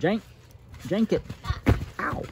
Jank. Jank it. Ow.